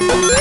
you